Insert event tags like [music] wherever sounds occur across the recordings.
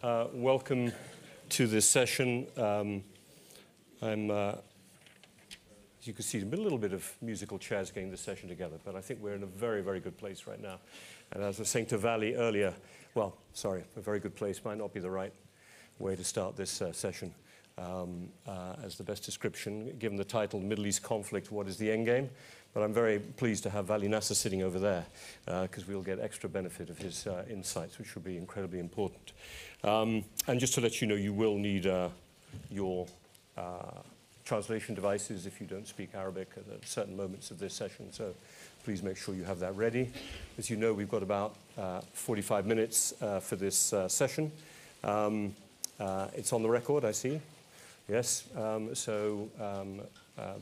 Uh, welcome to this session. Um, I'm, uh, as you can see, a little bit of musical chairs getting this session together, but I think we're in a very, very good place right now. And as I was saying to Vali earlier, well, sorry, a very good place might not be the right way to start this uh, session. Um, uh, as the best description, given the title, Middle East Conflict, What is the End Game? But I'm very pleased to have Vali Nasr sitting over there because uh, we'll get extra benefit of his uh, insights, which will be incredibly important. Um, and just to let you know, you will need uh, your uh, translation devices if you don't speak Arabic at certain moments of this session. So please make sure you have that ready. As you know, we've got about uh, 45 minutes uh, for this session. Um, it's on the record, I see. Yes, um, so um,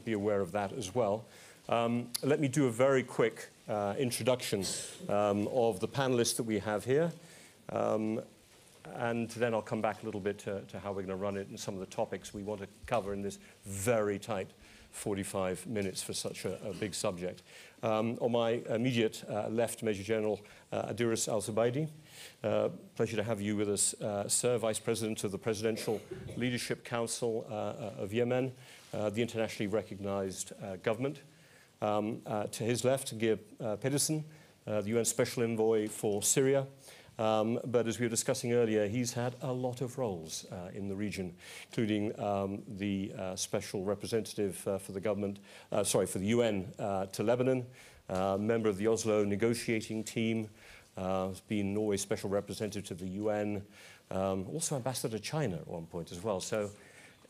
be aware of that as well. Um, let me do a very quick uh, introduction um, of the panelists that we have here. Um, and then I'll come back a little bit to, to how we're going to run it and some of the topics we want to cover in this very tight 45 minutes for such a, a big subject. Um, on my immediate uh, left, Major General uh, Aidarous Al Zubaidi. Uh, pleasure to have you with us, uh, Sir, Vice President of the Presidential Leadership Council uh, uh, of Yemen, the internationally recognized government. Um, uh, to his left, Geir uh, Pedersen, uh, the UN Special Envoy for Syria. Um, but as we were discussing earlier, he's had a lot of roles uh, in the region, including um, the uh, special representative uh, for the government, sorry, for the UN to Lebanon, member of the Oslo negotiating team, has been Norway's special representative to the UN, um, also ambassador to China at one point as well. So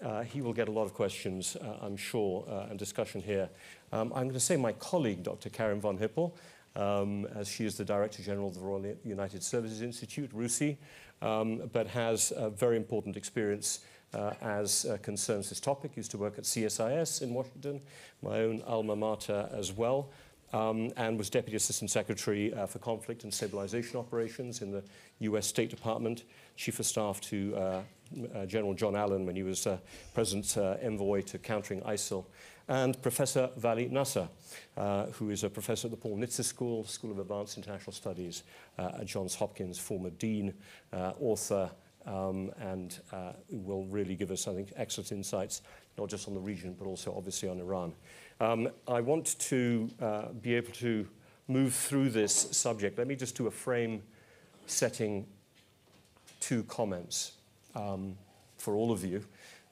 uh, he will get a lot of questions, uh, I'm sure, uh, and discussion here. Um, I'm going to say my colleague, Dr. Karen von Hippel, um, as she is the Director General of the Royal United Services Institute, RUSI, um, but has a very important experience uh, as uh, concerns this topic. Used to work at CSIS in Washington, my own alma mater as well, um, and was Deputy Assistant Secretary uh, for Conflict and Stabilization Operations in the US State Department, Chief of Staff to uh, uh, General John Allen when he was President's envoy to countering ISIL, and Professor Vali Nasr, uh, who is a professor at the Paul Nitze School, School of Advanced International Studies uh, at Johns Hopkins, former dean, author, um, and will really give us, I think, excellent insights, not just on the region, but also obviously on Iran. Um, I want to be able to move through this subject. Let me just do a frame setting two comments um, for all of you.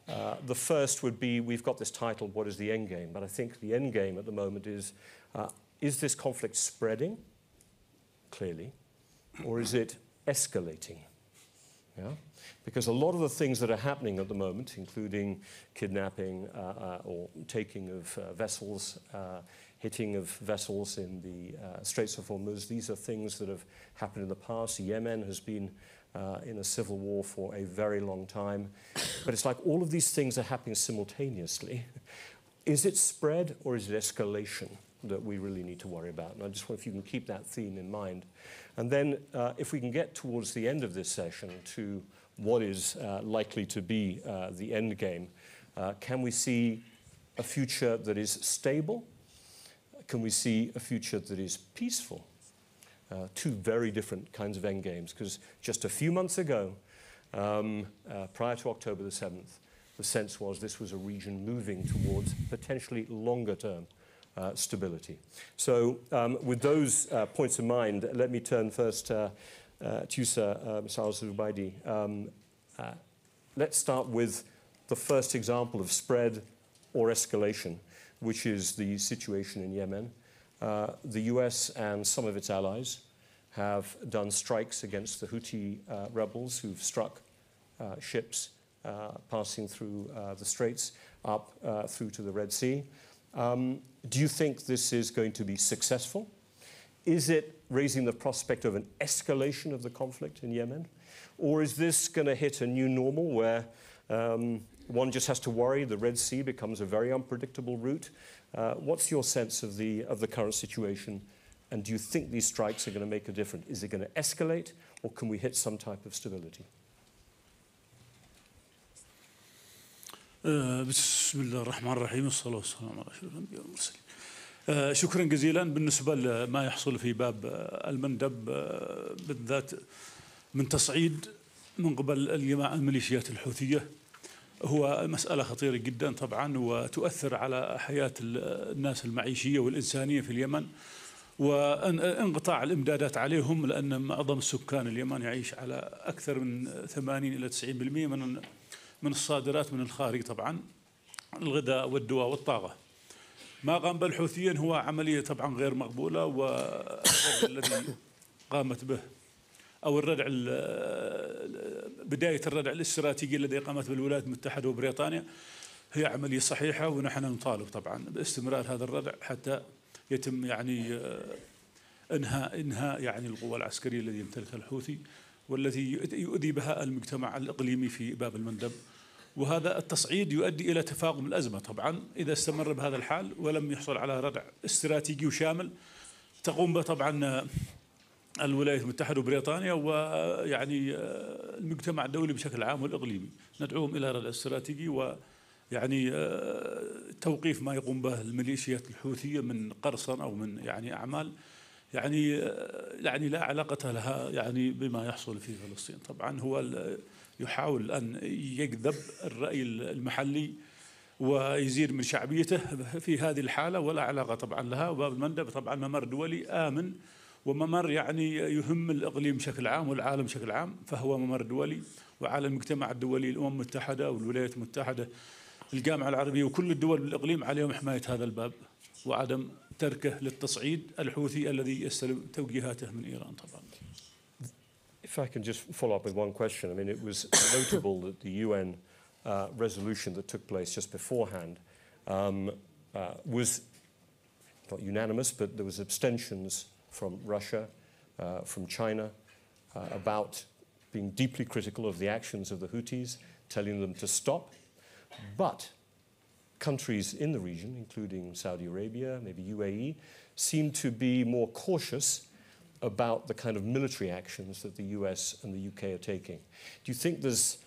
Uh, the first would be we've got this title, What is the End Game? But I think the end game at the moment is uh, is this conflict spreading, clearly, or is it escalating? Yeah? Because a lot of the things that are happening at the moment, including kidnapping uh, uh or taking of uh, vessels, uh, hitting of vessels in the Straits of Hormuz, these are things that have happened in the past. Yemen has been uh, in a civil war for a very long time. But it's like all of these things are happening simultaneously. Is it spread or is it escalation that we really need to worry about? And I just wonder if you can keep that theme in mind. And then uh, if we can get towards the end of this session to what is uh, likely to be uh, the end game, uh, can we see a future that is stable? Can we see a future that is peaceful? Uh, two very different kinds of end games. Because just a few months ago, um, uh, prior to October the 7th, the sense was this was a region moving towards potentially longer term uh, stability. So, um, with those uh, points in mind, let me turn first uh, uh, to you, Sir, Mr. Al Zubaidi. Um, let's start with the first example of spread or escalation, which is the situation in Yemen. Uh, the US and some of its allies have done strikes against the Houthi uh, rebels who've struck uh, ships uh, passing through uh, the straits up through to the Red Sea. Um, do you think this is going to be successful? Is it raising the prospect of an escalation of the conflict in Yemen? Or is this going to hit a new normal where um, one just has to worry the Red Sea becomes a very unpredictable route uh, what's your sense of the, of the current situation? And do you think these strikes are going to make a difference? Is it going to escalate, or can we hit some type of stability? بسم الله الرحمن الرحيم والصلاة والسلام على أشرف الأنبياء والمرسلين. شكرا جزيلا بالنسبة لما يحصل في باب المندب بالذات من تصعيد من قبل الجماعة الميليشيات الحوثية هو مسألة خطيرة جدا طبعا وتؤثر على حياة الناس المعيشية والإنسانية في اليمن وانقطاع الإمدادات عليهم لأن معظم السكان اليمن يعيش على أكثر من 80 إلى 90% من من الصادرات من الخارج طبعا الغذاء والدواء والطاقة. ما قام به الحوثيين هو عملية طبعا غير مقبولة والردع [coughs] الذي قامت به أو الردع بداية الردع الاستراتيجي الذي قامت به الولايات المتحدة وبريطانيا هي عملية صحيحة ونحن نطالب طبعا باستمرار هذا الردع حتى يتم يعني انهاء إنهاء يعني القوى العسكرية التي يمتلكها الحوثي والتي يؤذي بها المجتمع الإقليمي في باب المندب. وهذا التصعيد يؤدي إلى تفاقم الأزمة طبعا إذا استمر بهذا الحال ولم يحصل على ردع استراتيجي وشامل تقوم به طبعا الولايات المتحدة وبريطانيا ويعني المجتمع الدولي بشكل عام والإقليمي. ندعوهم إلى ردع استراتيجي و يعني توقيف ما يقوم به الميليشيات الحوثية من قرصنه أو من يعني أعمال. يعني يعني لا علاقة لها يعني بما يحصل في فلسطين. طبعا هو يحاول أن يجذب الرأي المحلي ويزيد من شعبيته في هذه الحالة. ولا علاقة طبعا لها. وباب المندب طبعا ممر دولي آمن وممر يعني يهم الإقليم بشكل عام والعالم بشكل عام فهو ممر دولي وعلى المجتمع الدولي الأمم المتحدة والولايات المتحدة الجامعة العربية وكل الدول بالإقليم عليهم حماية هذا الباب وعدم تركه للتصعيد الحوثي الذي يستلم توجيهاته من إيران طبعا If I can just follow up with one question. I mean, it was notable that the UN uh, resolution that took place just beforehand um, uh, was not unanimous, but there was abstentions from Russia, uh, from China, uh, about being deeply critical of the actions of the Houthis, telling them to stop. But countries in the region, including Saudi Arabia, maybe UAE, seem to be more cautious about the kind of military actions that the US and the UK are taking. Do you think there's,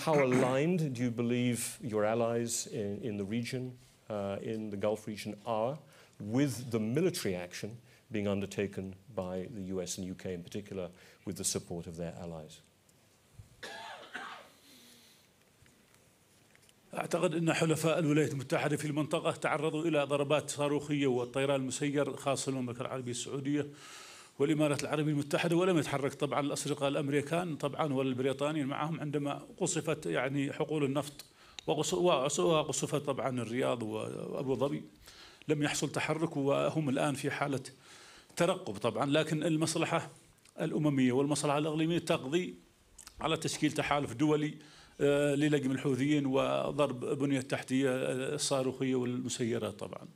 how aligned do you believe your allies in, in the region, uh, in the Gulf region, are with the military action being undertaken by the US and UK in particular with the support of their allies? أعتقد إن حلفاء الولايات المتحدة في المنطقة تعرضوا إلى ضربات صاروخية والطيران المسير خاصة المملكه العربيه السعودية والإمارات العربية المتحدة ولم يتحرك طبعا الاسرقه الأمريكان طبعا والبريطانيين معهم عندما قصفت يعني حقول النفط وقصفت طبعا الرياض وأبو ظبي لم يحصل تحرك وهم الآن في حالة ترقب طبعا لكن المصلحه الامميه والمصلحه الاقليميه تقضي على تشكيل تحالف دولي للجم الحوثيين وضرب بنية التحتية الصاروخية والمسيرات طبعا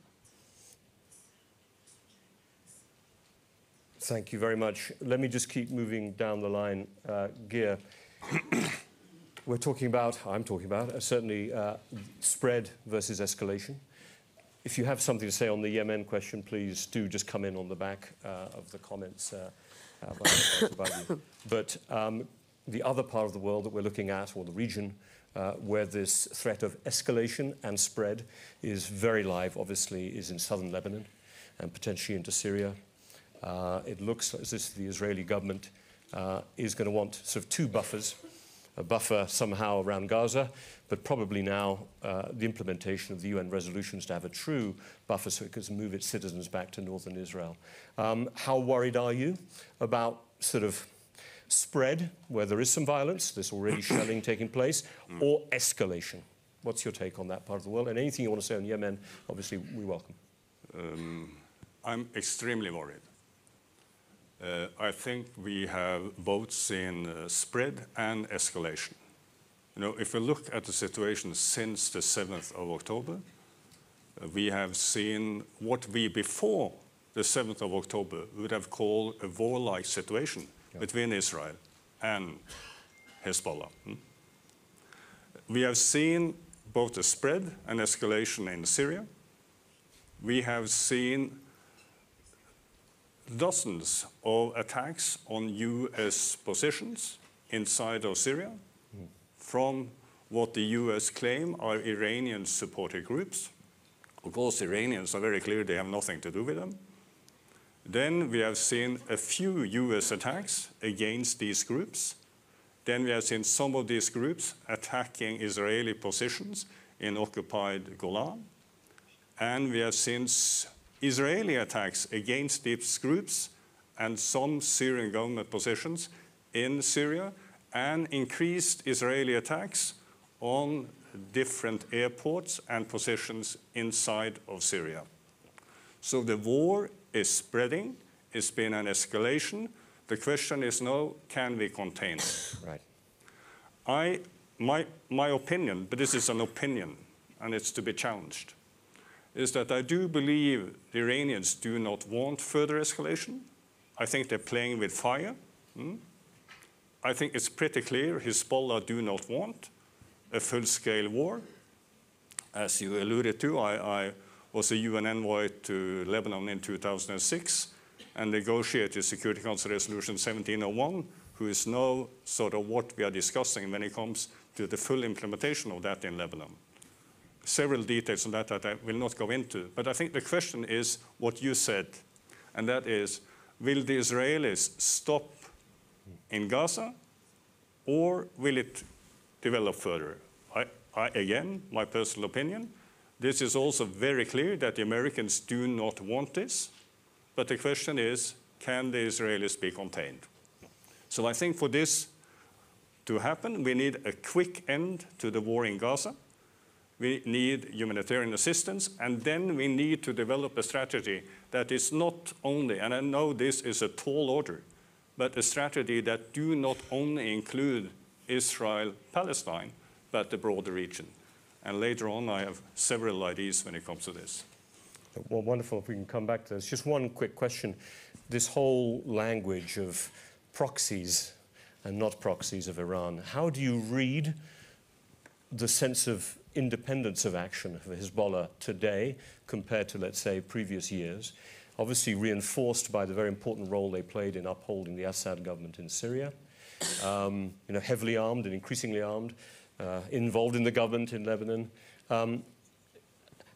Thank you very much. Let me just keep moving down the line. Uh, Gear, we're talking about, I'm talking about, uh, certainly uh, spread versus escalation. If you have something to say on the Yemen question, please do just come in on the back uh, of the comments. Uh, [coughs] but um, the other part of the world that we're looking at, or the region, uh, where this threat of escalation and spread is very live, obviously, is in southern Lebanon and potentially into Syria. Uh, it looks as if the Israeli government uh, is going to want sort of two buffers a buffer somehow around Gaza, but probably now uh, the implementation of the UN resolutions to have a true buffer so it can move its citizens back to northern Israel. Um, how worried are you about sort of spread where there is some violence, there's already [coughs] shelling taking place, or escalation? What's your take on that part of the world? And anything you want to say on Yemen, obviously, we welcome. Um, I'm extremely worried. Uh, I think we have both seen uh, spread and escalation. You know, if we look at the situation since the 7th of October, uh, we have seen what we before the 7th of October would have called a warlike situation yeah. between Israel and Hezbollah. Hmm? We have seen both a spread and escalation in Syria. We have seen dozens of attacks on US positions inside of Syria from what the US claim are Iranian supported groups. Of course, Iranians are very clear they have nothing to do with them. Then we have seen a few US attacks against these groups. Then we have seen some of these groups attacking Israeli positions in occupied Golan. And we have seen Israeli attacks against these groups and some Syrian government positions in Syria, and increased Israeli attacks on different airports and positions inside of Syria. So the war is spreading. It's been an escalation. The question is now, can we contain it? [coughs] Right. I, my, my opinion, but this is an opinion and it's to be challenged, is that I do believe the Iranians do not want further escalation. I think they're playing with fire. Hmm? I think it's pretty clear Hezbollah do not want a full-scale war. As you alluded to, I, I was a UN envoy to Lebanon in 2006 and negotiated Security Council Resolution 1701, who is now sort of what we are discussing when it comes to the full implementation of that in Lebanon. Several details on that that I will not go into, but I think the question is what you said, and that is, will the Israelis stop in Gaza, or will it develop further? I, I, again, my personal opinion, this is also very clear that the Americans do not want this, but the question is, can the Israelis be contained? So I think for this to happen, we need a quick end to the war in Gaza. We need humanitarian assistance, and then we need to develop a strategy that is not only, and I know this is a tall order, but a strategy that do not only include Israel, Palestine, but the broader region. And later on, I have several ideas when it comes to this. Well, wonderful if we can come back to this. Just one quick question. This whole language of proxies and not proxies of Iran, how do you read the sense of independence of action of Hezbollah today compared to, let's say, previous years? Obviously reinforced by the very important role they played in upholding the Assad government in Syria. Um, you know, heavily armed and increasingly armed, uh, involved in the government in Lebanon. Um,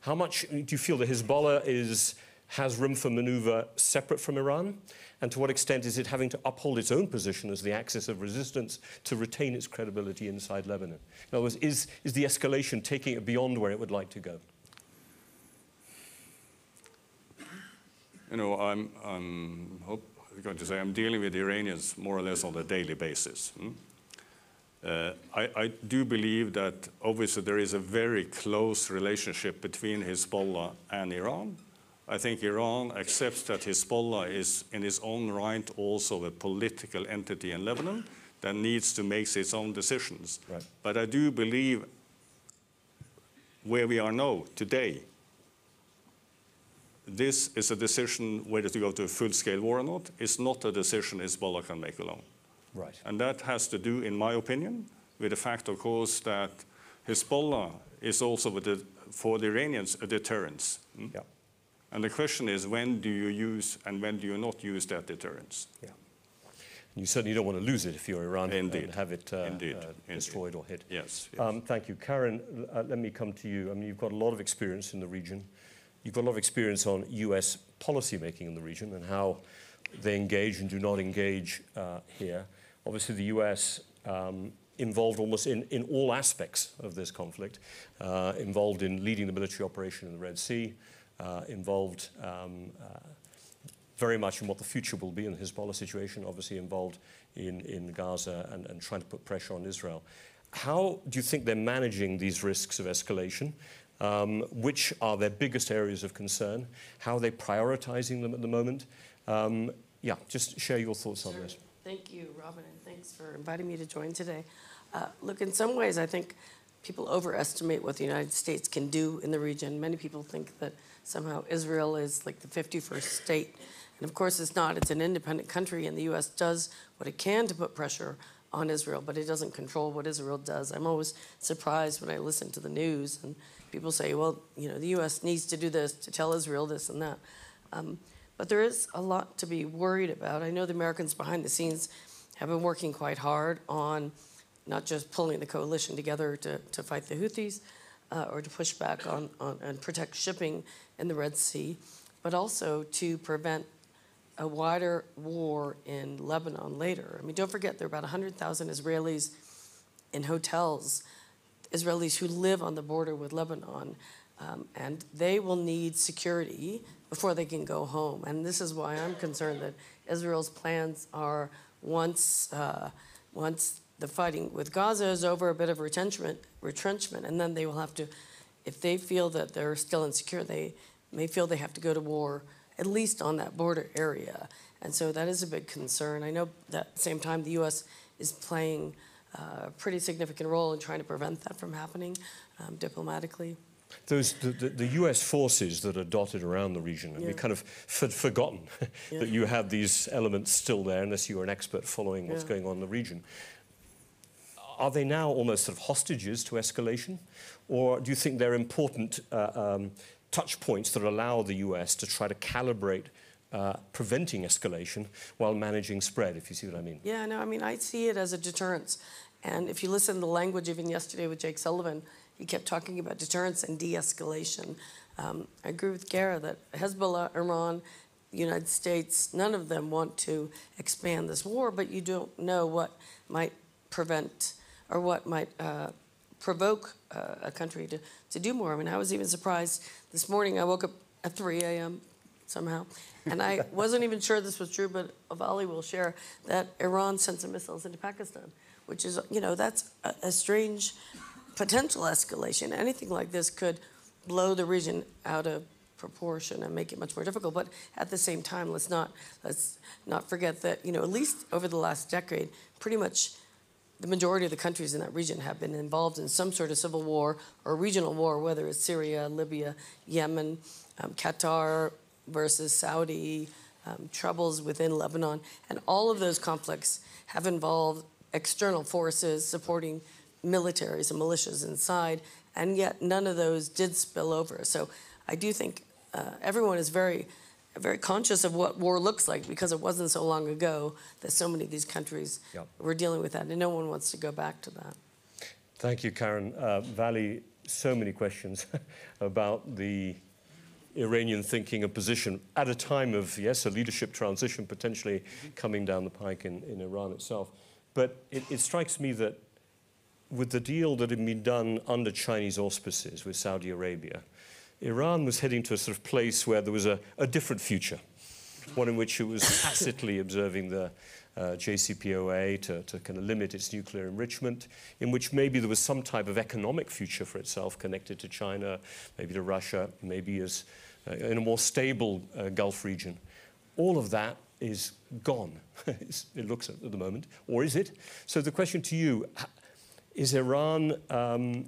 how much do you feel that Hezbollah is, has room for maneuver separate from Iran? And to what extent is it having to uphold its own position as the axis of resistance to retain its credibility inside Lebanon? In other words, is, is the escalation taking it beyond where it would like to go? You know, I'm, I'm hope, going to say I'm dealing with Iranians more or less on a daily basis. Hmm? Uh, I, I, do believe that obviously there is a very close relationship between Hezbollah and Iran. I think Iran accepts that Hezbollah is in its own right also a political entity in Lebanon that needs to make its own decisions. Right. But I do believe where we are now, today, this is a decision whether to go to a full-scale war or not. It's not a decision Hezbollah can make alone. Right. And that has to do, in my opinion, with the fact, of course, that Hezbollah is also, the, for the Iranians, a deterrence. Hmm? Yeah. And the question is, when do you use and when do you not use that deterrence? Yeah. You certainly don't want to lose it if you're Iran Indeed. and have it uh, Indeed. uh, Indeed. destroyed or hit. Yes. yes. Um, thank you. Karen, uh, let me come to you. I mean, you've got a lot of experience in the region. You've got a lot of experience on US policymaking in the region and how they engage and do not engage uh, here. Obviously, the US um, involved almost in, in all aspects of this conflict, uh, involved in leading the military operation in the Red Sea, involved um, uh, very much in what the future will be in the Hezbollah situation, obviously involved in, in Gaza and, and trying to put pressure on Israel. How do you think they're managing these risks of escalation? Um, which are their biggest areas of concern? How are they prioritizing them at the moment? Um, yeah, just share your thoughts sure. on this. Thank you, Robin, and thanks for inviting me to join today. Uh, look, in some ways, I think people overestimate what the United States can do in the region. Many people think that somehow Israel is like the 51st state. And of course, it's not. It's an independent country, and the U.S. does what it can to put pressure on Israel, but it doesn't control what Israel does. I'm always surprised when I listen to the news and people say, well, you know, the U.S. needs to do this to tell Israel this and that. Um, but there is a lot to be worried about. I know the Americans behind the scenes have been working quite hard on not just pulling the coalition together to, to fight the Houthis uh, or to push back on, on and protect shipping in the Red Sea, but also to prevent a wider war in Lebanon later. I mean, don't forget, there are about 100,000 Israelis in hotels, Israelis who live on the border with Lebanon, um, and they will need security before they can go home. And this is why I'm concerned that Israel's plans are once, uh, once the fighting with Gaza is over, a bit of retrenchment, retrenchment, and then they will have to, if they feel that they're still insecure, they may feel they have to go to war, at least on that border area. And so that is a big concern. I know that at the same time, the U.S. is playing uh, a pretty significant role in trying to prevent that from happening um, diplomatically. Those, the, the, the US forces that are dotted around the region, and Yeah. we kind of f- forgotten [laughs] Yeah. that you have these elements still there, unless you're an expert following what's Yeah. going on in the region. Are they now almost sort of hostages to escalation? Or do you think they're important uh, um, touch points that allow the US to try to calibrate uh, preventing escalation while managing spread, if you see what I mean? Yeah, no, I mean, I see it as a deterrence. And if you listen to the language even yesterday with Jake Sullivan, he kept talking about deterrence and de escalation. Um, I agree with Gara that Hezbollah, Iran, the United States, none of them want to expand this war, but you don't know what might prevent or what might uh, provoke uh, a country to, to do more. I mean, I was even surprised this morning. I woke up at 3 a.m. somehow, and I [laughs] wasn't even sure this was true, but Avali will share that Iran sent some missiles into Pakistan, which is, you know, that's a, a strange potential escalation. Anything like this could blow the region out of proportion and make it much more difficult. But at the same time, let's not let's not forget that you know at least over the last decade, pretty much the majority of the countries in that region have been involved in some sort of civil war or regional war, whether it's Syria, Libya, Yemen, um, Qatar versus Saudi, um, troubles within Lebanon, and all of those conflicts have involved external forces supporting militaries and militias inside, and yet none of those did spill over. So I do think uh, everyone is very, very conscious of what war looks like because it wasn't so long ago that so many of these countries Yep. were dealing with that, and no one wants to go back to that. Thank you, Karen. Uh, Vali, so many questions [laughs] about the Iranian thinking and position at a time of, yes, a leadership transition potentially coming down the pike in, in Iran itself. But it, it strikes me that with the deal that had been done under Chinese auspices with Saudi Arabia, Iran was heading to a sort of place where there was a, a different future, one in which it was [laughs] tacitly observing the uh, JCPOA to, to kind of limit its nuclear enrichment, in which maybe there was some type of economic future for itself connected to China, maybe to Russia, maybe as uh, in a more stable uh, Gulf region. All of that is gone, [laughs] it looks at, the moment, or is it? So the question to you, is Iran um,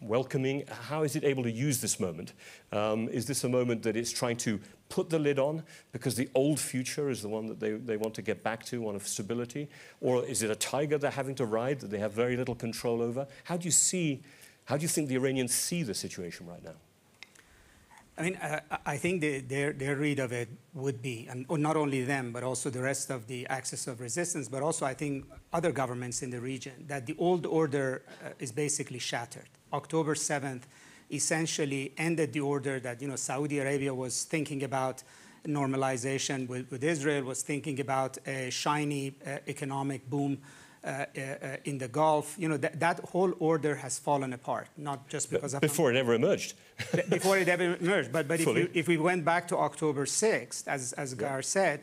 welcoming? How is it able to use this moment? Um, is this a moment that it's trying to put the lid on because the old future is the one that they, they want to get back to, one of stability? Or is it a tiger they're having to ride that they have very little control over? How do you see, how do you think the Iranians see the situation right now? I mean, uh, I think the, their, their read of it would be, and not only them, but also the rest of the axis of resistance, but also I think other governments in the region, that the old order uh, is basically shattered. October 7th essentially ended the order that, you know, Saudi Arabia was thinking about normalization with, with Israel, was thinking about a shiny uh, economic boom in the Gulf. You know, that, that whole order has fallen apart, not just because of Before it ever emerged. Before it ever emerged. But, but if, you, if we went back to October 6th, as, as Geir said,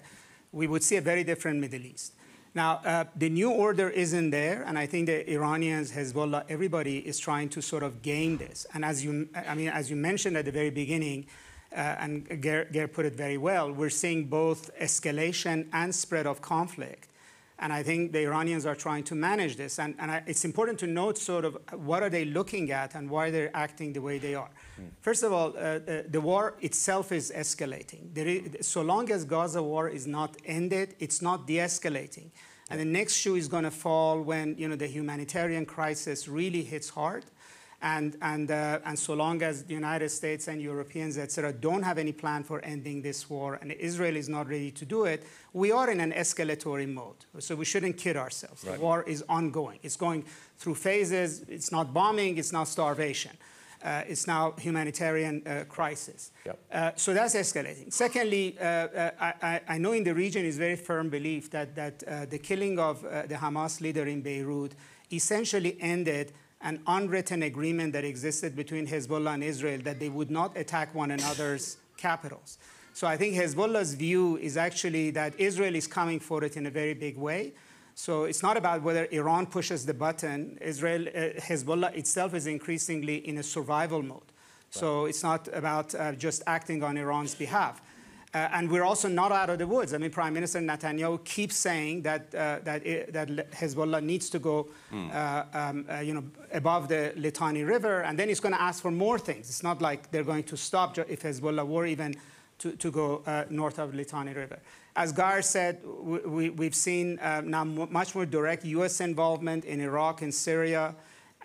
we would see a very different Middle East. Now, uh, the new order isn't there, and I think the Iranians, Hezbollah, everybody is trying to sort of gain this. And as you, I mean, as you mentioned at the very beginning, uh, and Geir, Geir put it very well, we're seeing both escalation and spread of conflict. And I think the Iranians are trying to manage this. And, and I, it's important to note sort of what are they looking at and why they're acting the way they are. First of all, uh, uh, the war itself is escalating. There is, so long as Gaza war is not ended, it's not de-escalating. And the next shoe is going to fall when you know, the humanitarian crisis really hits hard. And, and, uh, and so long as the United States and Europeans, et cetera, don't have any plan for ending this war and Israel is not ready to do it, we are in an escalatory mode. So we shouldn't kid ourselves. Right. The war is ongoing. It's going through phases. It's not bombing, it's not starvation. Uh, it's now humanitarian uh, crisis. Yep. Uh, so that's escalating. Secondly, uh, uh, I, I know in the region is very firm belief that, that uh, the killing of uh, the Hamas leader in Beirut essentially ended an unwritten agreement that existed between Hezbollah and Israel that they would not attack one another's capitals. So I think Hezbollah's view is actually that Israel is coming for it in a very big way. So it's not about whether Iran pushes the button. Israel, uh, Hezbollah itself is increasingly in a survival mode. So it's not about uh, just acting on Iran's behalf. Uh, and we're also not out of the woods. I mean, Prime Minister Netanyahu keeps saying that, uh, that, it, that Hezbollah needs to go uh, um, uh, you know, above the Litani River, and then he's going to ask for more things. It's not like they're going to stop if Hezbollah were even to, to go uh, north of Litani River. As Geir said, we, we've seen uh, now much more direct U.S. involvement in Iraq and Syria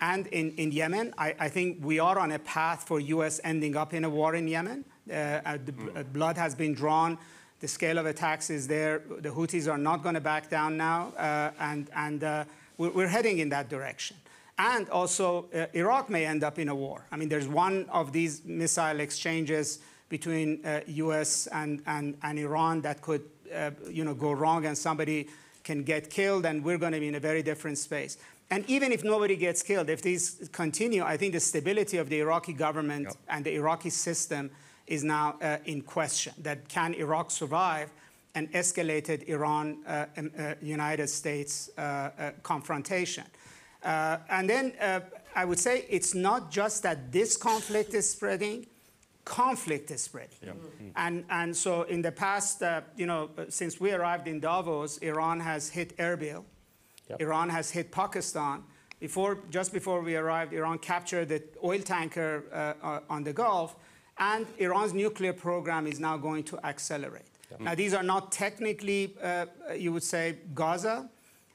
and in, in Yemen. I, I, think we are on a path for U.S. ending up in a war in Yemen. Uh, uh the mm. blood has been drawn. The scale of attacks is there. The Houthis are not going to back down now, uh, and, and uh, we're, we're, heading in that direction. And also, uh, Iraq may end up in a war. I mean, there's one of these missile exchanges between U.S. And, and, and Iran that could uh, you know, go wrong and somebody can get killed, and we're going to be in a very different space. And even if nobody gets killed, if these continue, I think the stability of the Iraqi government yep. and the Iraqi system is now uh, in question. That can Iraq survive an escalated Iran uh, uh, United States uh, uh, confrontation? Uh, and then I would say it's not just that this conflict is spreading, conflict is spreading. Yeah. Mm-hmm. And, and so in the past, uh, you know, since we arrived in Davos, Iran has hit Erbil. Yep. Iran has hit Pakistan. Before, just before we arrived, Iran captured the oil tanker uh, uh, on the Gulf, and Iran's nuclear program is now going to accelerate. Yep. Now, these are not technically, uh, you would say, Gaza,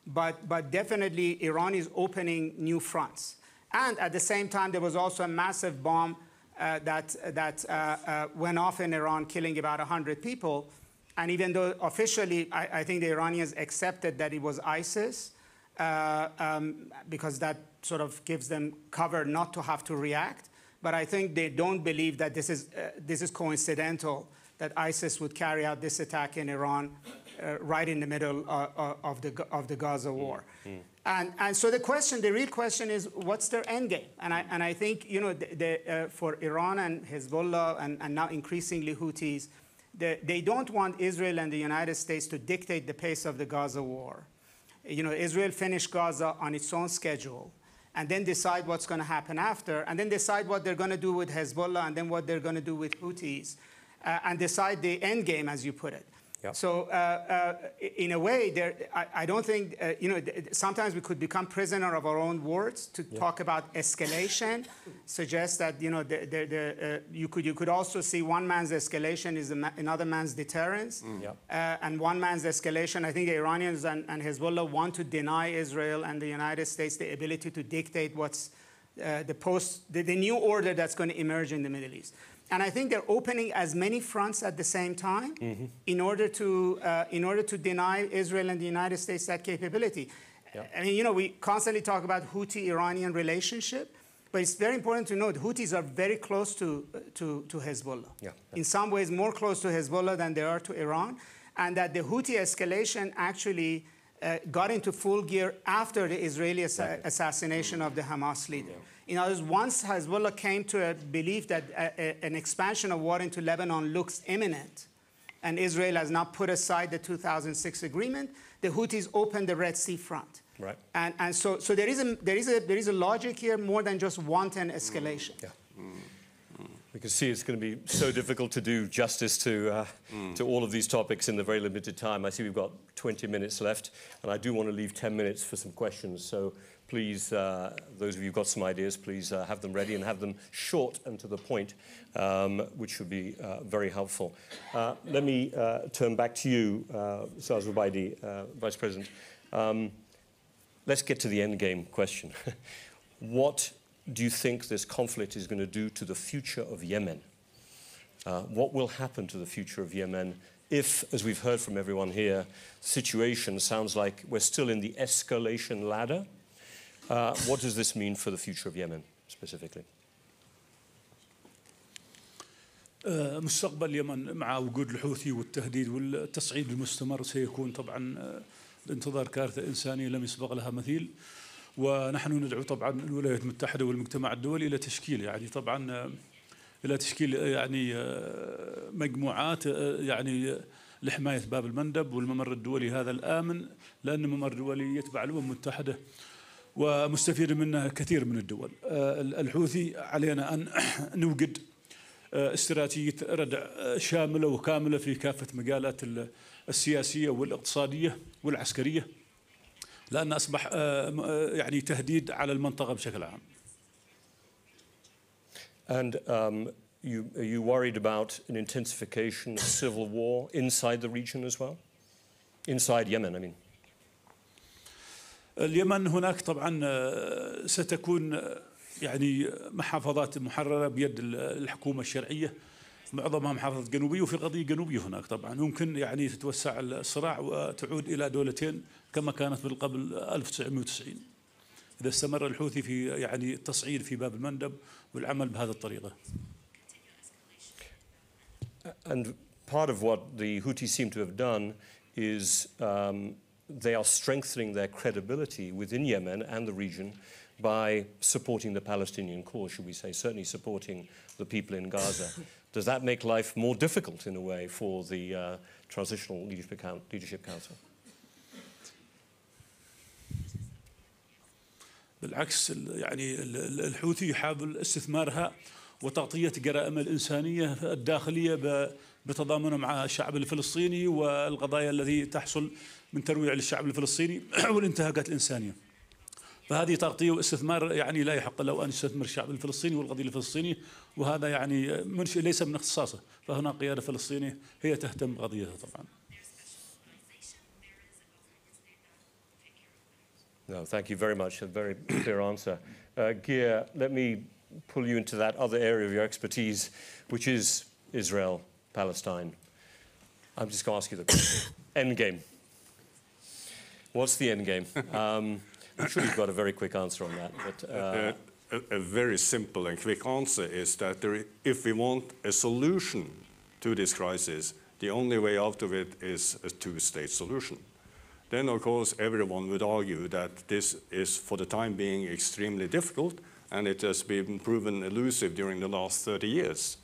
but, but definitely Iran is opening new fronts. And at the same time, there was also a massive bomb uh, that, that uh, uh, went off in Iran, killing about 100 people. And even though officially, I, I think the Iranians accepted that it was ISIS, uh, um, because that sort of gives them cover not to have to react. But I think they don't believe that this is, uh, this is coincidental, that ISIS would carry out this attack in Iran uh, right in the middle of, the, of the Gaza war. Mm. And, and so the question, the real question is, what's their end game? And I, and I think, you know, the, the, uh, for Iran and Hezbollah and, and now increasingly Houthis, the, they don't want Israel and the United States to dictate the pace of the Gaza war. You know, Israel finished Gaza on its own schedule and then decide what's going to happen after, and then decide what they're going to do with Hezbollah and then what they're going to do with Houthis, uh, and decide the end game, as you put it. Yep. So uh, uh, in a way, there, I, I don't think, uh, you know, sometimes we could become prisoner of our own words to yep. talk about escalation, [laughs] suggest that, you know, the, the, the, uh, you, could, you could also see one man's escalation is ma another man's deterrence. Mm. Yep. Uh, and one man's escalation, I think the Iranians and, and, Hezbollah want to deny Israel and the United States the ability to dictate what's uh, the post, the, the new order that's going to emerge in the Middle East. And I think they're opening as many fronts at the same time mm-hmm. in, order to, uh, in order to deny Israel and the United States that capability. I mean, you know, we constantly talk about Houthi-Iranian relationship, but it's very important to note Houthis are very close to, to, to Hezbollah. Yeah. In some ways, more close to Hezbollah than they are to Iran, and that the Houthi escalation actually uh, got into full gear after the Israeli assassination of the Hamas mm-hmm. leader. Yeah. In other words, once Hezbollah came to a belief that a, a, an expansion of war into Lebanon looks imminent, and Israel has now put aside the 2006 agreement, the Houthis opened the Red Sea front. Right. And, and so, so there, is a, there, is a, there is a logic here more than just wanton escalation. Mm-hmm. Yeah. We can see it's going to be so difficult to do justice to, uh, mm. to all of these topics in the very limited time. I see we've got 20 minutes left, and I do want to leave 10 minutes for some questions. So please, uh, those of you who've got some ideas, please uh, have them ready and have them short and to the point, um, which would be uh, very helpful. Uh, let me uh, turn back to you, uh, Saz Zubaidi, uh, Vice President. Um, let's get to the end game question. [laughs] what do you think this conflict is going to do to the future of Yemen? what will happen to the future of Yemen if, as we've heard from everyone here, the situation sounds like we're still in the escalation ladder? Uh, what does this mean for the future of Yemen specifically? آه، مستقبل اليمن مع وجود الحوثي والتهديد والتصعيد المستمر سيكون طبعا آه، بانتظار كارثة إنسانية لم يسبق لها مثيل ونحن ندعو طبعا الولايات المتحدة والمجتمع الدولي إلى تشكيل يعني طبعا آه، إلى تشكيل آه، يعني آه، مجموعات يعني لحماية باب المندب والممر الدولي هذا الآمن لأن الممر الدولي يتبع الأمم المتحدة ومستفيد منه كثير من الدول. الحوثي علينا أن [clears throat] نوجد استراتيجية ردع شاملة وكاملة في كافة مجالات ال- السياسية والاقتصادية والعسكرية. لأن أصبح آه، آه، يعني تهديد على المنطقة بشكل عام And um, you, are you worried about an intensification of civil war inside the region as well? Inside Yemen, I mean. اليمن هناك طبعا آه، ستكون يعني محافظات محررة بيد ال- الحكومة الشرعية معظمها محافظة جنوبية وفي قضية جنوبية هناك طبعا ممكن يعني تتوسع الصراع وتعود إلى دولتين كما كانت من قبل 1990 إذا استمر الحوثي في يعني التصعيد في باب المندب والعمل بهذه الطريقة And part of what the Houthis seem to have done is um, they are strengthening their credibility within Yemen and the region by supporting the Palestinian cause, should we say, certainly supporting the people in Gaza. Does that make life more difficult in a way for the uh, Transitional Leadership, Leadership Council? بالعكس ال- يعني ال- ال- الحوثي يحاول استثمارها وتغطية جرائم الإنسانية الداخلية بتضامنه مع الشعب الفلسطيني والقضايا التي تحصل من ترويع للشعب الفلسطيني [clears throat] والانتهاكات الإنسانية فهذه تغطية واستثمار يعني لا يحق له أن يستثمر الشعب الفلسطيني والقضية الفلسطينية وهذا يعني من ليس من اختصاصه فهناك قيادة فلسطينية هي تهتم بقضيتها طبعا No, thank you very much. A very clear answer. Uh, Gear, let me pull you into that other area of your expertise, which is Israel, Palestine. I'm just going to ask you the question. end game. What's the end game? Um, I'm sure you've got a very quick answer on that. But, uh, a, a very simple and quick answer is that there, if we want a solution to this crisis, the only way out of it is a two-state solution. Then, of course, everyone would argue that this is, for the time being, extremely difficult, and it has been proven elusive during the last 30 years.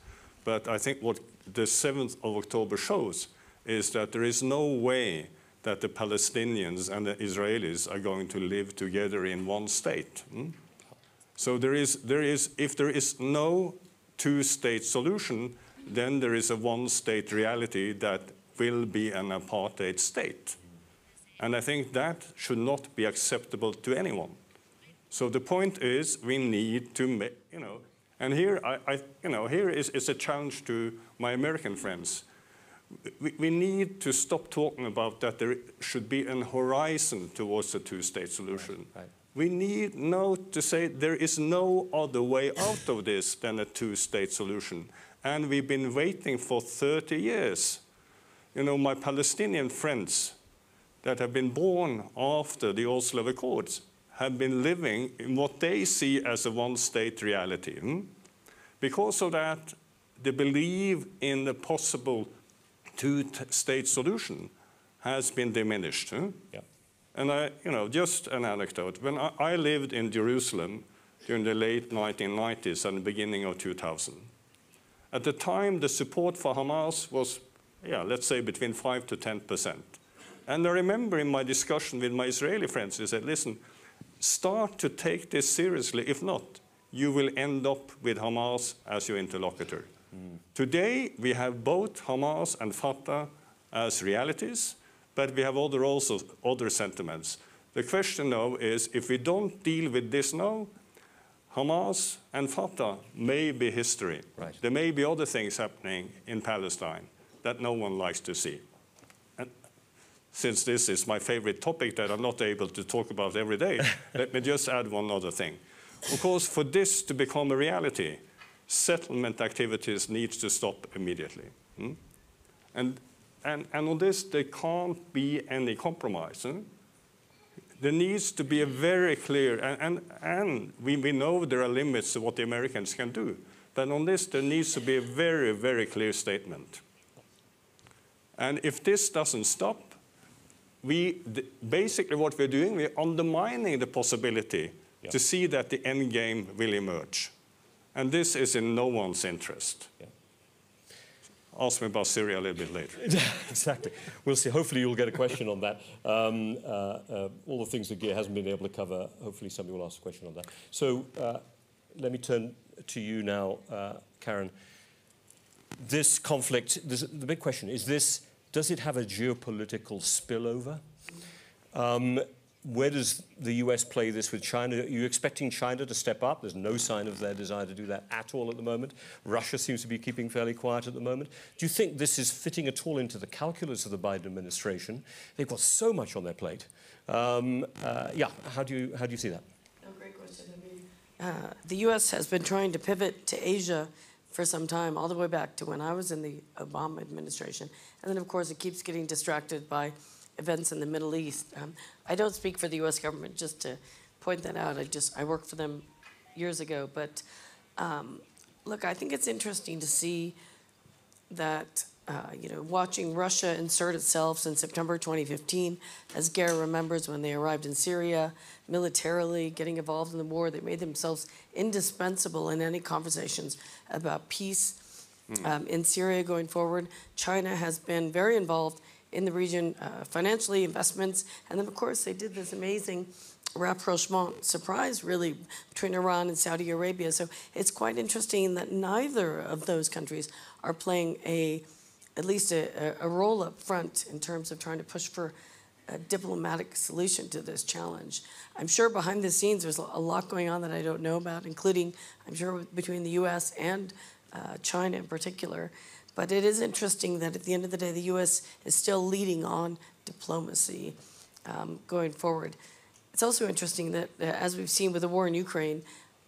But I think what the 7th of October shows is that there is no way that the Palestinians and the Israelis are going to live together in one state. hmm? So there is, there is, if there is no two-state solution, then there is a one-state reality that will be an apartheid state. And I think that should not be acceptable to anyone. So the point is, we need to make, you know, and here, I, I you know, here is, is a challenge to my American friends. We, we need to stop talking about that there should be an horizon towards a two-state solution. Right, right. We need now to say there is no other way out of this than a two-state solution. And we've been waiting for 30 years. You know, my Palestinian friends that have been born after the Oslo Accords have been living in what they see as a one-state reality. hmm? Because of that, the belief in the possible two-state solution has been diminished. huh? yeah. And I, you know, just an anecdote. When I, I lived in Jerusalem during the late 1990s and the beginning of 2000, at the time the support for Hamas was, yeah, let's say between 5 to 10 percent. And I remember in my discussion with my Israeli friends, they said, listen, start to take this seriously. If not, you will end up with Hamas as your interlocutor. Today, we have both Hamas and Fatah as realities, but we have other also other sentiments. The question now is, if we don't deal with this now, Hamas and Fatah may be history. Right. There may be other things happening in Palestine that no one likes to see. And since this is my favorite topic that I'm not able to talk about every day, [laughs] let me just add one other thing. Of course, for this to become a reality, settlement activities needs to stop immediately. hmm? And, and, and on this, there can't be any compromise. huh? There needs to be a very clear, and, and, and we, we know there are limits to what the Americans can do, but on this there needs to be a very, very clear statement. And if this doesn't stop, we basically what we're doing, we're undermining the possibility to see that the end game will emerge. And this is in no one's interest. Yeah. Ask me about Syria a little bit later. [laughs] exactly. We'll see. Hopefully, you'll get a question on that. Um, uh, uh, all the things that Geir hasn't been able to cover, hopefully, somebody will ask a question on that. So, uh, let me turn to you now, uh, Karen. This conflict, this, the big question is this does it have a geopolitical spillover? Um, where does the US play this with China? Are you expecting China to step up? There's no sign of their desire to do that at all at the moment. Russia seems to be keeping fairly quiet at the moment. Do you think this is fitting at all into the calculus of the Biden administration? They've got so much on their plate. Um, uh, yeah, how do, you, how do you see that? Great question. Uh, the U.S. has been trying to pivot to Asia for some time, all the way back to when I was in the Obama administration. And then, of course, it keeps getting distracted by events in the Middle East. Um, I don't speak for the U.S. government, just to point that out. I just I worked for them years ago, but um, look, I think it's interesting to see that uh, you know watching Russia insert itself since September 2015, as Geir remembers when they arrived in Syria militarily, getting involved in the war, they made themselves indispensable in any conversations about peace um, in Syria going forward. China has been very involved in the region uh, financially, investments, and then of course they did this amazing rapprochement surprise really between Iran and Saudi Arabia. So it's quite interesting that neither of those countries are playing a at least a, a role up front in terms of trying to push for a diplomatic solution to this challenge. I'm sure behind the scenes there's a lot going on that I don't know about, including I'm sure between the U.S. and uh, China in particular. But it is interesting that at the end of the day, the U.S. is still leading on diplomacy um, going forward. It's also interesting that, uh, as we've seen with the war in Ukraine,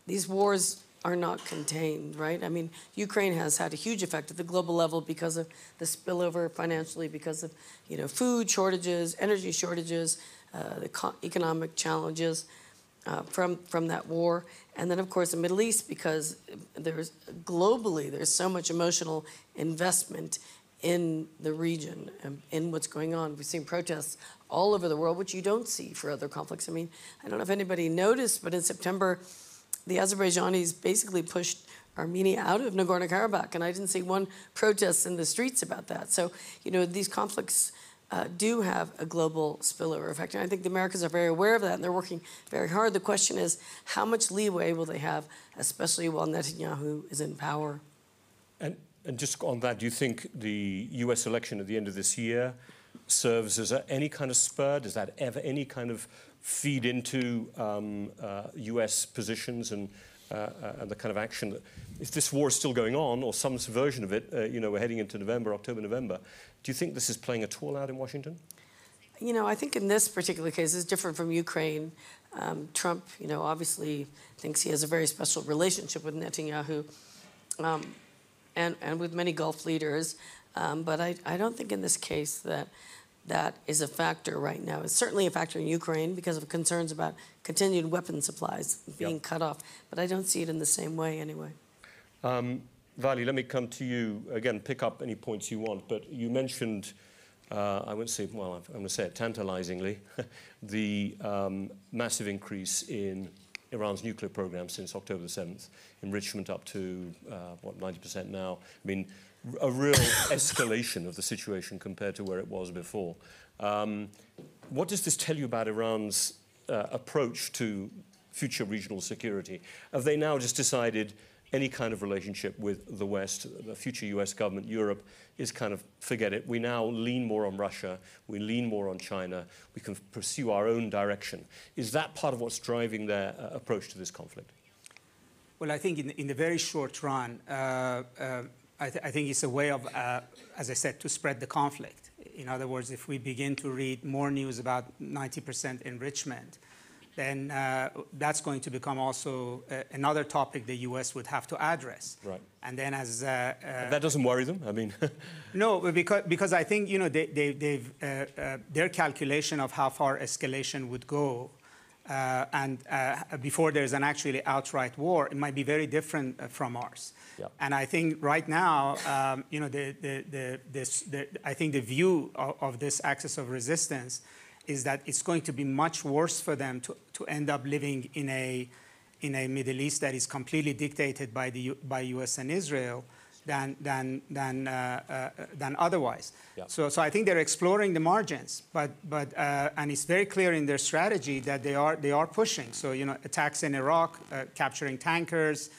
these wars are not contained, right? I mean, Ukraine has had a huge effect at the global level because of the spillover financially, because of you know food shortages, energy shortages, uh, the co- economic challenges uh, from from that war, and then of course the Middle East because there's globally there's so much emotional investment in the region and in what's going on. We've seen protests all over the world, which you don't see for other conflicts. I mean, I don't know if anybody noticed, but in September, the Azerbaijanis basically pushed Armenia out of Nagorno Karabakh, and I didn't see one protest in the streets about that. So, you know, these conflicts uh, do have a global spillover effect, and I think the Americans are very aware of that, and they're working very hard. The question is, how much leeway will they have, especially while Netanyahu is in power? And, and just on that, do you think the US election at the end of this year serves as a, any kind of spur? Does that ever any kind of feed into um, uh, US positions and, and the kind of action that, if this war is still going on, or some version of it, uh, you know, we're heading into November, October, November, do you think this is playing at all out in Washington? You know, I think in this particular case, it's different from Ukraine. Um, Trump, you know, obviously thinks he has a very special relationship with Netanyahu um, and, and with many Gulf leaders. Um, but I, I don't think in this case that that is a factor right now. It's certainly a factor in Ukraine because of concerns about continued weapon supplies being Yep. cut off. But I don't see it in the same way anyway. Um, Vali, let me come to you again. Pick up any points you want, but you mentioned, uh, I wouldn't say, well, I'm going to say it tantalizingly, [laughs] the um, massive increase in Iran's nuclear program since October the 7th, enrichment up to uh, what 90% now. I mean, a real [laughs] escalation of the situation compared to where it was before. Um, what does this tell you about Iran's uh, approach to future regional security? Have they now just decided any kind of relationship with the West, the future US government, Europe, is kind of forget it. We now lean more on Russia, we lean more on China, we can pursue our own direction. Is that part of what's driving their uh, approach to this conflict? Well, I think in, in the very short run, uh, uh, I, th- I think it's a way of, uh, as I said, to spread the conflict. In other words, if we begin to read more news about 90% enrichment, then uh, that's going to become also uh, another topic the U.S. would have to address. Right. And then, as uh, uh, that doesn't worry them. I mean, [laughs] no, because, because I think you know they, they, they've uh, uh, their calculation of how far escalation would go uh, and uh, before there's an actually outright war, it might be very different uh, from ours. Yeah. And I think right now, um, you know, the, the, the, this, the, I think the view of, of this axis of resistance is that it's going to be much worse for them to, to end up living in a, in a Middle East that is completely dictated by the by U.S. and Israel than than than uh, uh, than otherwise. Yeah. So so I think they're exploring the margins, but but uh, and it's very clear in their strategy that they are they are pushing. So you know attacks in Iraq, uh, capturing tankers.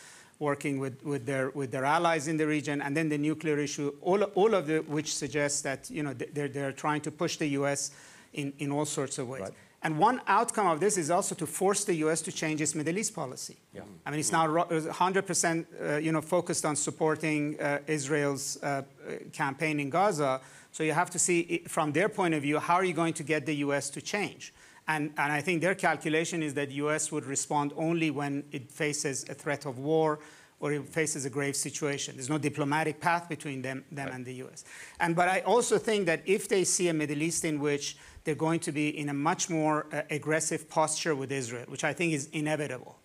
Working with, with, their, with their allies in the region, and then the nuclear issue, all, all of the, which suggests that you know, they're, they're trying to push the U.S. in, in all sorts of ways. Right. And one outcome of this is also to force the U.S. to change its Middle East policy. Yeah. I mean, it's now 100% uh, you know, focused on supporting uh, Israel's uh, campaign in Gaza. So you have to see, from their point of view, how are you going to get the U.S. to change? And, and I think their calculation is that U.S. would respond only when it faces a threat of war or it faces a grave situation. There's no diplomatic path between them, them and the U.S. And but I also think that if they see a Middle East in which they're going to be in a much more uh, aggressive posture with Israel, which I think is inevitable,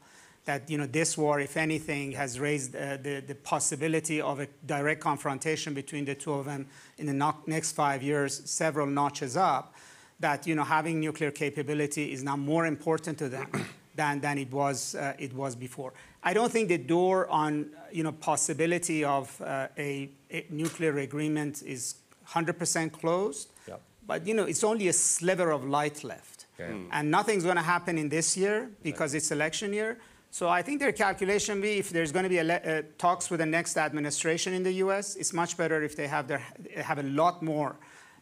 that you know this war, if anything, has raised uh, the the possibility of a direct confrontation between the two of them in the no- next five years, several notches up. That you know having nuclear capability is now more important to them [clears throat] than than it was uh, it was before. I don't think the door on you know possibility of uh, a, a nuclear agreement is 100% closed. Yeah. But you know, it's only a sliver of light left. Okay. And nothing's going to happen in this year because it's election year. So I think their calculation be if there's going to be ele- uh, talks with the next administration in the U.S., it's much better if they have their have a lot more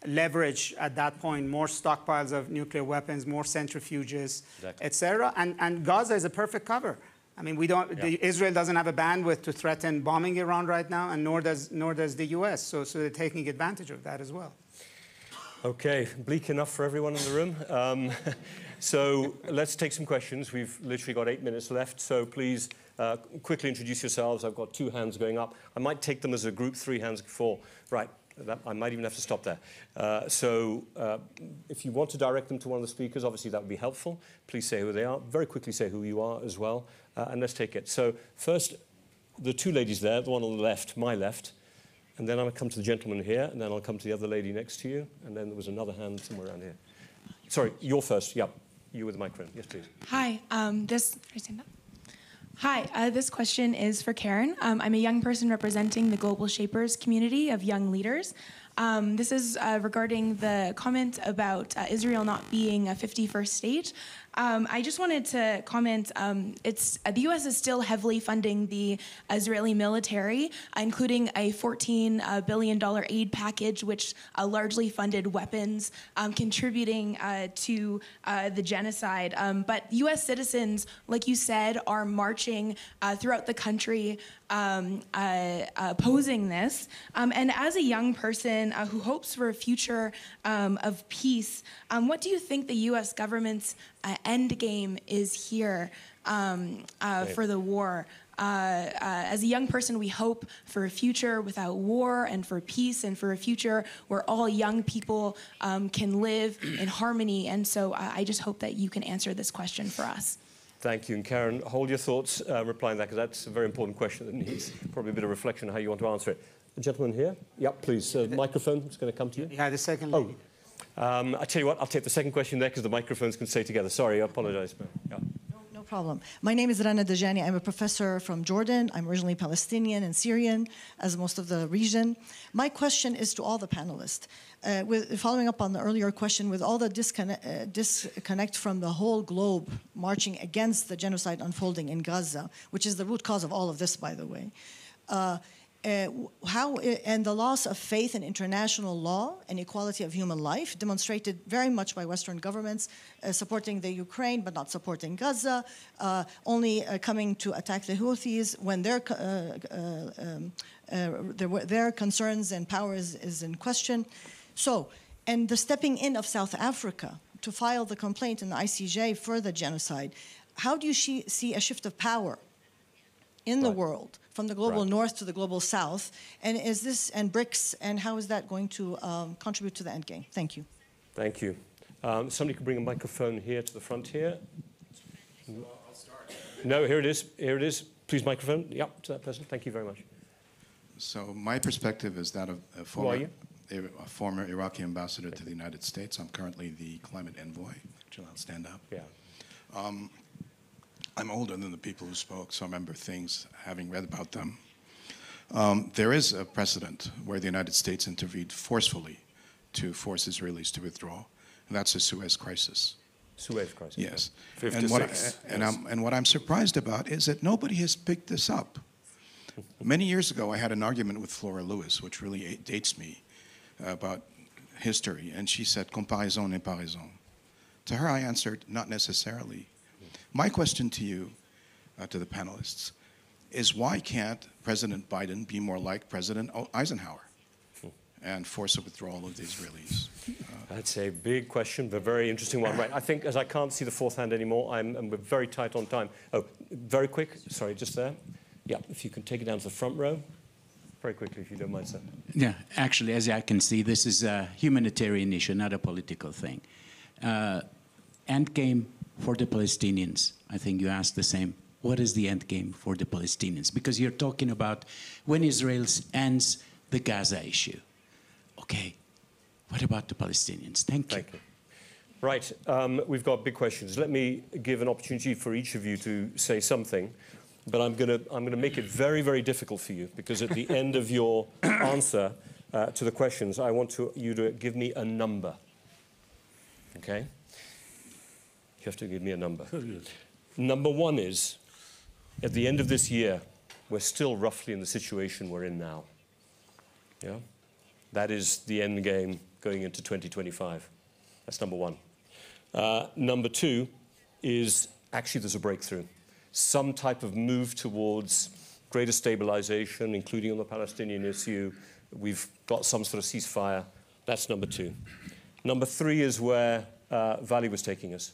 leverage at that point, more stockpiles of nuclear weapons, more centrifuges, Exactly. et cetera. And, and Gaza is a perfect cover. I mean, we don't, the, Israel doesn't have a bandwidth to threaten bombing Iran right now, and nor does, nor does the U.S. So, so they're taking advantage of that as well. Okay, bleak enough for everyone in the room. Um, [laughs] so let's take some questions. We've literally got eight minutes left, so please uh, quickly introduce yourselves. I've got two hands going up. I might take them as a group, three hands, four. Right, that, I might even have to stop there. Uh, so uh, if you want to direct them to one of the speakers, obviously that would be helpful. Please say who they are. Very quickly say who you are as well, uh, and let's take it. So first, the two ladies there, the one on the left, my left. And then I'll come to the gentleman here, and then I'll come to the other lady next to you, and then there was another hand somewhere around here. Sorry, you're first. Yep, you with the microphone. Yes, please. Hi, um, this. Hi, uh, this question is for Karen. Um, I'm a young person representing the Global Shapers community of young leaders. Um, this is uh, regarding the comment about uh, Israel not being a 51st state. Um, I just wanted to comment. Um, it's uh, the U.S. is still heavily funding the Israeli military, uh, including a 14 uh, billion dollar aid package, which uh, largely funded weapons, um, contributing uh, to uh, the genocide. Um, but U.S. citizens, like you said, are marching throughout the country um, uh, opposing this. Um, and as a young person uh, who hopes for a future um, of peace, um, what do you think the U.S. government's uh, end game is here um, uh, for the war? Uh, uh, as a young person, we hope for a future without war and for peace and for a future where all young people um, can live in harmony. And so uh, I just hope that you can answer this question for us. Thank you. And Karen, hold your thoughts uh, replying that, because that's a very important question that needs probably a bit of reflection on how you want to answer it. The gentleman here? Yep, please. Uh, microphone is going to come to you. Yeah, the second Oh, lady. um, I tell you what, I'll take the second question there because the microphones can stay together. Sorry, I apologize. Yeah. Problem. My name is Rana Dajani. I'm a professor from Jordan. I'm originally Palestinian and Syrian, as most of the region. My question is to all the panelists. Uh, with, following up on the earlier question, with all the disconnect, uh, disconnect from the whole globe marching against the genocide unfolding in Gaza, which is the root cause of all of this, by the way. Uh, uh, how and the loss of faith in international law and equality of human life, demonstrated very much by Western governments uh, supporting the Ukraine but not supporting Gaza, uh, only uh, coming to attack the Houthis when their uh, uh, um, uh, their, their concerns and power is, in question. So, and the stepping in of South Africa to file the complaint in the ICJ for the genocide. How do you see, see a shift of power in the world from the global Right. north to the global south? And is this, and BRICS, and how is that going to um, contribute to the end game? Thank you. Thank you. Um, somebody could bring a microphone here to the front here. No, here it is. Here it is. Please, microphone. Yep, to that person. Thank you very much. So my perspective is that of a are former, you? a former Iraqi ambassador to the United States. I'm currently the climate envoy. Actually, I'll stand up. Yeah. I'm older than the people who spoke, so I remember things having read about them. Um, there is a precedent where the United States intervened forcefully to force Israelis to withdraw, and that's the Suez Crisis. Suez crisis. Yes. And what, I, 56, and, yes. I'm, and what I'm surprised about is that nobody has picked this up. Many years ago, I had an argument with Flora Lewis, which really dates me, uh, about history, and she said, comparaison n'est pas raison. To her, I answered, not necessarily. My question to you, uh, to the panelists, is why can't President Biden be more like President Eisenhower and force a withdrawal of the Israelis? That's a big question, but very interesting one. Right, I think as I can't see the fourth hand anymore, I'm, and we're very tight on time. Oh, very quick. Sorry, just there. Yeah, if you can take it down to the front row. Very quickly, if you don't mind, sir. Yeah, actually, as I can see, this is a humanitarian issue, not a political thing. Uh, end game for the Palestinians. I think you asked the same. What is the end game for the Palestinians? Because you're talking about when Israel ends the Gaza issue. Okay, what about the Palestinians? Thank you. Thank you. Right, um, we've got big questions. Let me give an opportunity for each of you to say something, but I'm going to I'm going to make it very, very difficult for you because at the [laughs] end of your answer uh, to the questions, I want to, you to give me a number. Okay? You have to give me a number. Number one is, at the end of this year, we're still roughly in the situation we're in now. Yeah? That is the end game going into 2025. That's number one. Uh, number two is actually there's a breakthrough. Some type of move towards greater stabilization, including on the Palestinian issue. We've got some sort of ceasefire. That's number two. Number three is where uh, Vali was taking us.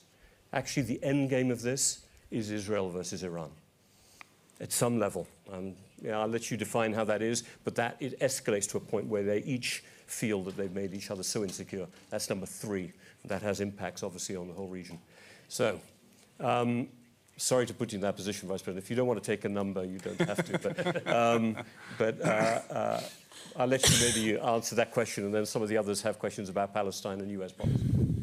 Actually, the end game of this is Israel versus Iran at some level. Um, yeah, I'll let you define how that is, but that it escalates to a point where they each feel that they've made each other so insecure. That's number three. That has impacts, obviously, on the whole region. So, um, sorry to put you in that position, Vice President. If you don't want to take a number, you don't have to. But, um, but uh, uh, I'll let you maybe answer that question, and then some of the others have questions about Palestine and U.S. policy.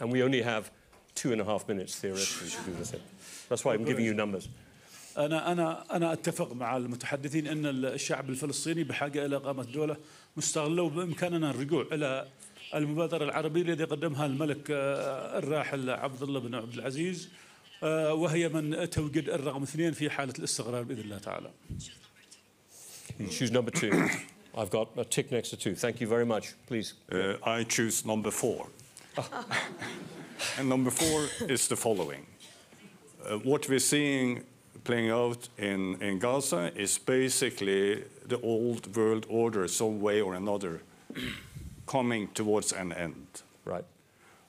And we only have two and a half minutes theoretically to do this. in. That's why I'm giving you numbers. انا انا انا اتفق مع المتحدثين ان الشعب الفلسطيني بحاجه الى اقامه دوله مستقله وبامكاننا الرجوع الى المبادره العربيه التي قدمها الملك آه، الراحل عبد الله بن عبد العزيز آه، وهي من توجد الرقم اثنين في حاله الاستقرار باذن الله تعالى. You choose number two. I've got a tick next to two. Thank you very much. Please. Uh, I choose number four. [laughs] and number four is the following. Uh, what we're seeing playing out in, in Gaza is basically the old world order, some way or another, [clears throat] coming towards an end. Right.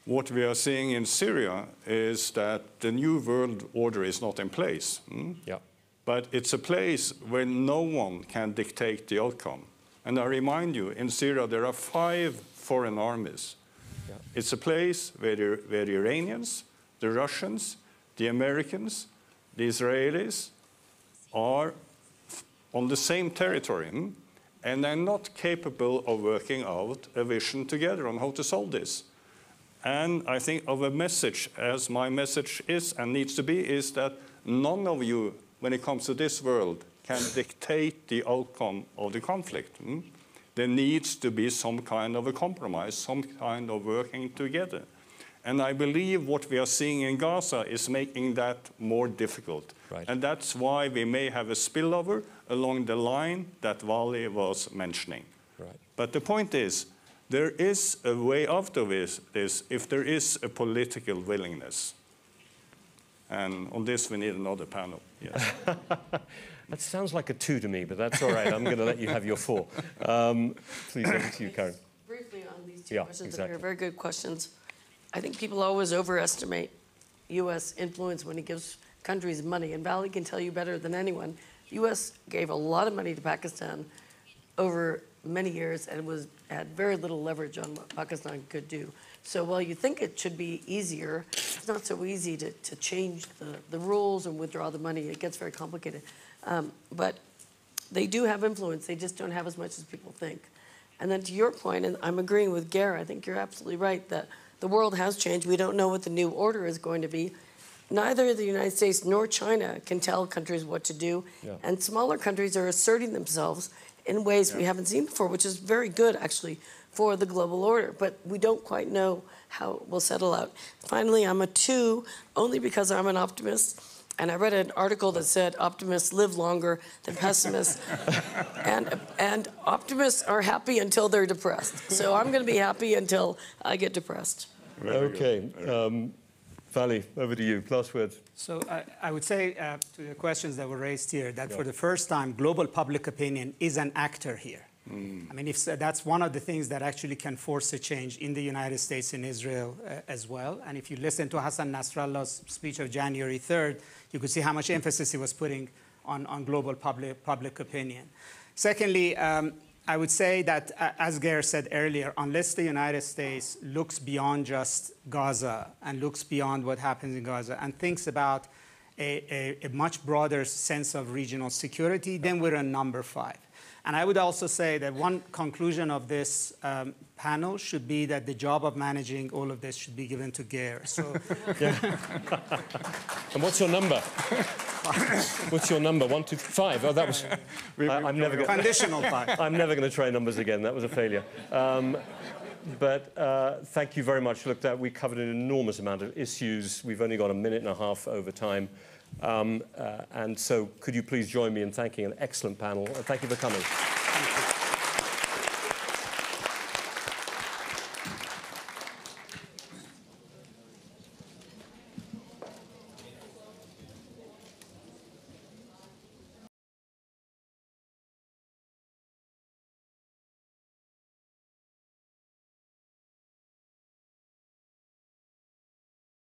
What we are seeing in Syria is that the new world order is not in place. hmm? Yeah. But it's a place where no one can dictate the outcome. And I remind you, in Syria, there are five foreign armies. It's a place where the, where Iranians, the Russians, the Americans, the Israelis are on the same territory, hmm? and they're not capable of working out a vision together on how to solve this. And I think of a message, as my message is and needs to be, is that none of you, when it comes to this world, can dictate the outcome of the conflict. There needs to be some kind of a compromise, some kind of working together. And I believe what we are seeing in Gaza is making that more difficult. Right. And that's why we may have a spillover along the line that Vali was mentioning. Right. But the point is, there is a way out of this, this if there is a political willingness. And on this, we need another panel. Yes. [laughs] That sounds like a two to me, but that's all right. I'm going to let you have your four. Um, please, over to you, Karen. Briefly on these two Yeah, questions, exactly. they're very good questions. I think people always overestimate U.S. influence when it gives countries money, and Vali can tell you better than anyone. U.S. gave a lot of money to Pakistan over many years and was had very little leverage on what Pakistan could do. So while you think it should be easier, it's not so easy to, to change the, the rules and withdraw the money. It gets very complicated. Um, but they do have influence, they just don't have as much as people think. And then to your point, and I'm agreeing with Geir, I think you're absolutely right that the world has changed. We don't know what the new order is going to be. Neither the United States nor China can tell countries what to do. Yeah. And smaller countries are asserting themselves in ways we haven't seen before, which is very good, actually, for the global order. But we don't quite know how it will settle out. Finally, I'm a two, only because I'm an optimist. And I read an article that said optimists live longer than pessimists. [laughs] and, and optimists are happy until they're depressed. So I'm going to be happy until I get depressed. Very. Okay. Um, Vali, over to you. Last words. So I, I would say uh, to the questions that were raised here that for the first time, global public opinion is an actor here. I mean, if so, that's one of the things that actually can force a change in the United States and Israel uh, as well. And if you listen to Hassan Nasrallah's speech of January 3rd, you could see how much emphasis he was putting on, on global public, public opinion. Secondly, um, I would say that, uh, as Geir said earlier, unless the United States looks beyond just Gaza and looks beyond what happens in Gaza and thinks about a, a, a much broader sense of regional security, then we're on number five. And I would also say that one conclusion of this um, panel should be that the job of managing all of this should be given to Geir. So [laughs] [laughs] And what's your number? [laughs] what's your number? One, two, five. Oh, that was. I, I'm never going. conditional five. I'm never going to try numbers again. That was a failure. Um, but uh, thank you very much. Look, that we covered an enormous amount of issues. We've only got a minute and a half over time. Um, uh, and so, could you please join me in thanking an excellent panel? Thank you for coming.